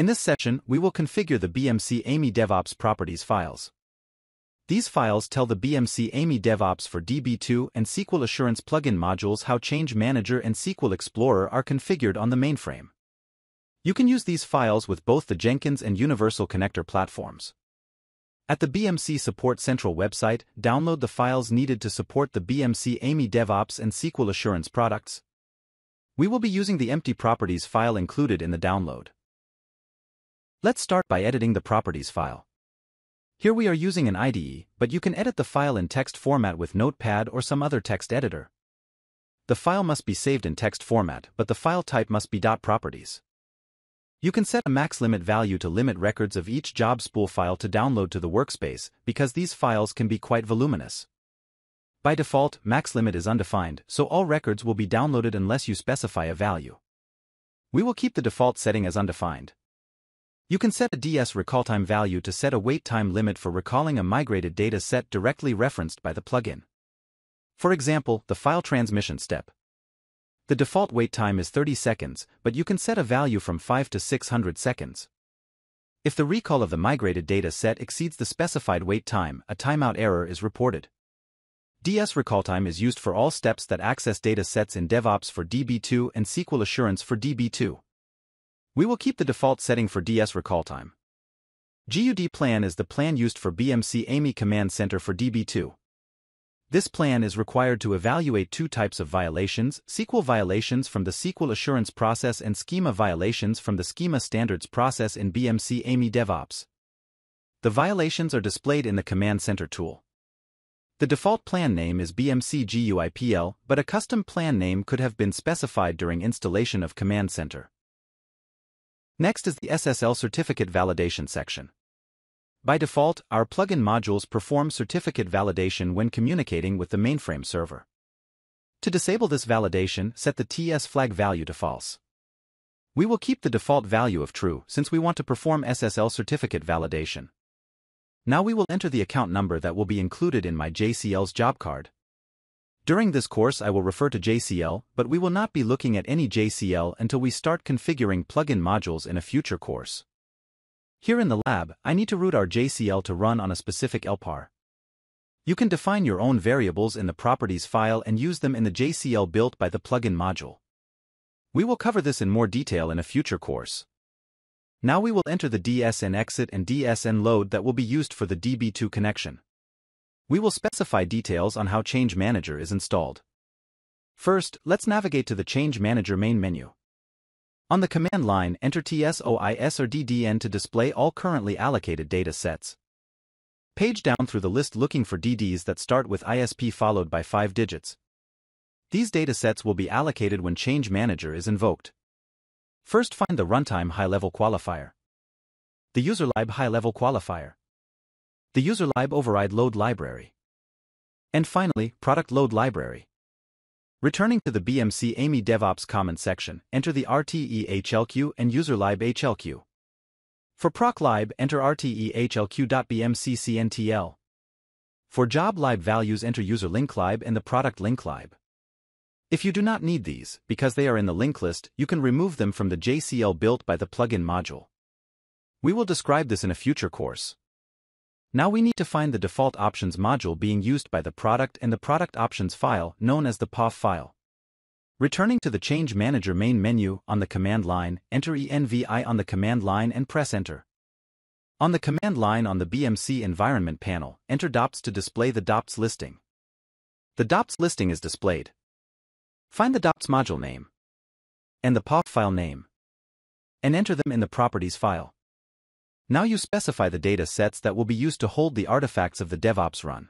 In this session, we will configure the BMC AMI DevOps properties files. These files tell the BMC AMI DevOps for DB2 and SQL Assurance plugin modules how Change Manager and SQL Explorer are configured on the mainframe. You can use these files with both the Jenkins and Universal Connector platforms. At the BMC Support Central website, download the files needed to support the BMC AMI DevOps and SQL Assurance products. We will be using the empty properties file included in the download. Let's start by editing the properties file. Here we are using an IDE, but you can edit the file in text format with Notepad or some other text editor. The file must be saved in text format, but the file type must be .properties. You can set a max limit value to limit records of each job spool file to download to the workspace, because these files can be quite voluminous. By default, max limit is undefined, so all records will be downloaded unless you specify a value. We will keep the default setting as undefined. You can set a DS recall time value to set a wait time limit for recalling a migrated data set directly referenced by the plugin. For example, the file transmission step. The default wait time is 30 seconds, but you can set a value from 5 to 600 seconds. If the recall of the migrated data set exceeds the specified wait time, a timeout error is reported. DS recall time is used for all steps that access data sets in DevOps for DB2 and SQL Assurance for DB2. We will keep the default setting for DS recall time. GUD plan is the plan used for BMC AMI Command Center for DB2. This plan is required to evaluate two types of violations, SQL violations from the SQL assurance process and schema violations from the schema standards process in BMC AMI DevOps. The violations are displayed in the Command Center tool. The default plan name is BMC GUIPL, but a custom plan name could have been specified during installation of Command Center. Next is the SSL certificate validation section. By default, our plugin modules perform certificate validation when communicating with the mainframe server. To disable this validation, set the TS flag value to false. We will keep the default value of true since we want to perform SSL certificate validation. Now we will enter the account number that will be included in my JCL's job card. During this course I will refer to JCL, but we will not be looking at any JCL until we start configuring plugin modules in a future course. Here in the lab, I need to route our JCL to run on a specific LPAR. You can define your own variables in the properties file and use them in the JCL built by the plugin module. We will cover this in more detail in a future course. Now we will enter the DSN exit and DSN load that will be used for the DB2 connection. We will specify details on how Change Manager is installed. First, let's navigate to the Change Manager main menu. On the command line, enter TSO ISRDDN to display all currently allocated data sets. Page down through the list looking for DDs that start with ISP followed by 5 digits. These datasets will be allocated when Change Manager is invoked. First find the Runtime High-Level Qualifier. The UserLib High-Level Qualifier the user lib override load library. And finally, product load library. Returning to the BMC AMI DevOps common section, enter the RTE HLQ and user lib HLQ. For proc lib, enter RTE HLQ.bmccntl. For job lib values, enter user link lib and the product link lib. If you do not need these, because they are in the link list, you can remove them from the JCL built by the plugin module. We will describe this in a future course. Now we need to find the default options module being used by the product and the product options file known as the POF file. Returning to the Change Manager main menu on the command line, enter ENVI on the command line and press enter. On the command line on the BMC environment panel, enter DOPS to display the DOPS listing. The DOPS listing is displayed. Find the DOPS module name and the POF file name and enter them in the properties file. Now you specify the data sets that will be used to hold the artifacts of the DevOps run.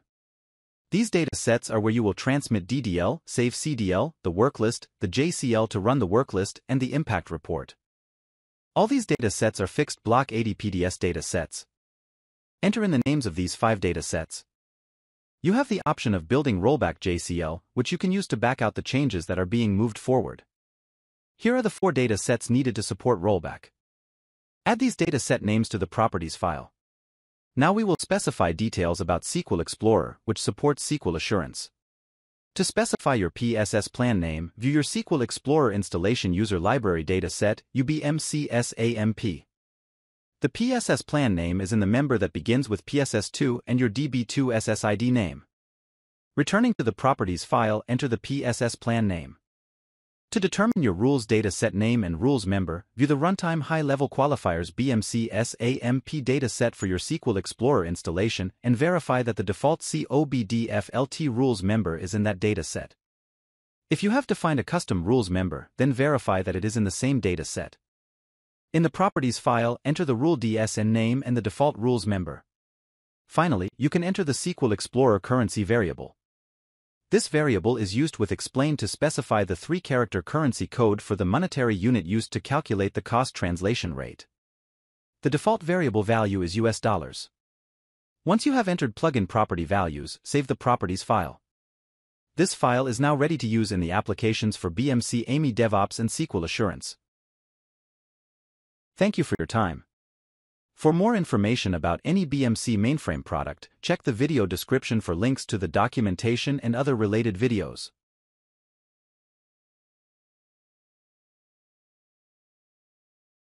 These data sets are where you will transmit DDL, save CDL, the worklist, the JCL to run the worklist, and the impact report. All these data sets are fixed block 80 PDS data sets. Enter in the names of these five data sets. You have the option of building rollback JCL, which you can use to back out the changes that are being moved forward. Here are the four data sets needed to support rollback. Add these data set names to the properties file. Now we will specify details about SQL Explorer, which supports SQL Assurance. To specify your PSS plan name, view your SQL Explorer installation user library dataset, UBMCSAMP. The PSS plan name is in the member that begins with PSS2 and your DB2 SSID name. Returning to the Properties file, enter the PSS plan name. To determine your rules data set name and rules member, view the Runtime High-Level Qualifiers BMC SAMP dataset for your SQL Explorer installation and verify that the default COBDFLT rules member is in that dataset. If you have to find a custom rules member, then verify that it is in the same dataset. In the Properties file, enter the rule DSN name and the default rules member. Finally, you can enter the SQL Explorer currency variable. This variable is used with explain to specify the three-character currency code for the monetary unit used to calculate the cost translation rate. The default variable value is US dollars. Once you have entered plugin property values, save the properties file. This file is now ready to use in the applications for BMC AMI DevOps and SQL Assurance. Thank you for your time. For more information about any BMC mainframe product, check the video description for links to the documentation and other related videos.